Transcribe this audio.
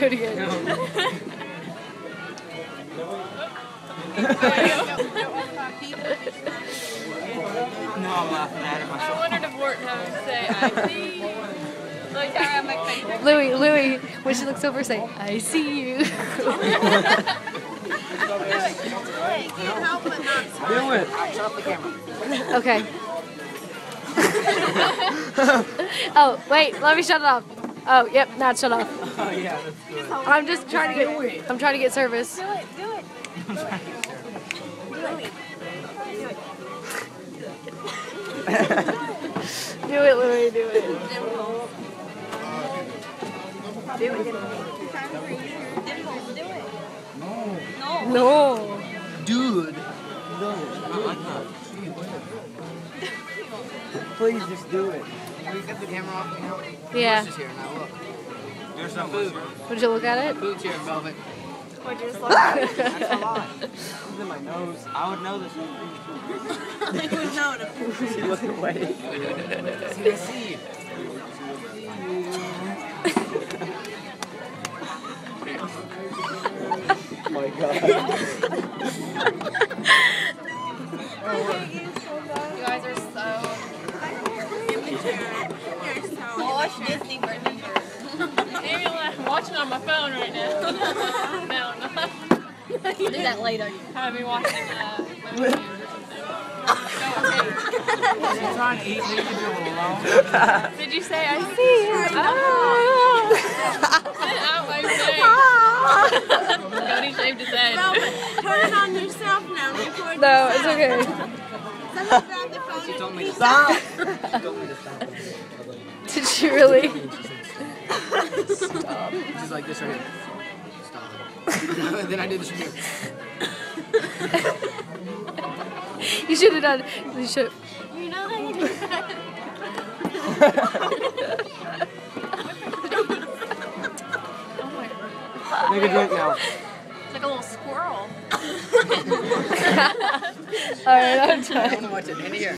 Do it again. No, I'm laughing at it I myself. wondered if Wharton would say, I see. Like how I make faces. Louis, Louis, when she looks over, say, I see you. Do it. Shut off the camera. okay. oh, wait, let me shut it off. Oh, yep, not shut off. Oh yeah, that's good. I'm just trying to get, I'm trying to get service. Do it, do it. Do it, Louis, do it. Do it. Do it. No. No. No. Dude. Please just do it. Can we cut the camera off now? Yeah. Here now, look. There's some food. Would you look at it? Food's here, Velvet. Would you just look That's a lot. It's in my nose. I would know this. You would know it. She looked away. See, I see you. oh my god. You're so Well, watch Disney I'm watching on my phone right now. no, no. do that later. I've me watching uh. Oh, She's trying to eat, alone. okay. Did you say I see you? Oh. Out my face. Cody shaved his head. Turn it on yourself now. Record No, it's okay. Someone grab the phone. She told me to stop. she told me to stop. Did she really? stop. She's like this right here. Stop. then I did this from here. You should have done. You should. You know that you do that. Make a drink now. It's like a little squirrel. All right, I'm I don't know what to do. Here.